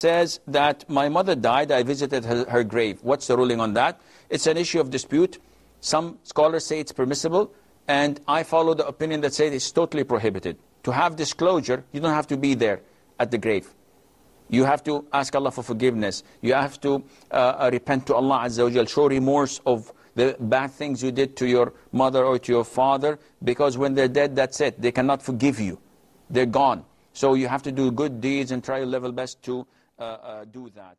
says that my mother died, I visited her, her, grave. What's the ruling on that? It's an issue of dispute. Some scholars say it's permissible, and I follow the opinion that says it's totally prohibited. To have disclosure, you don't have to be there at the grave. You have to ask Allah for forgiveness. You have to uh, uh, repent to Allah Azza wa Jal, show remorse of the bad things you did to your mother or to your father, because when they're dead, that's it. They cannot forgive you. They're gone. So you have to do good deeds and try your level best to uh, uh, do that.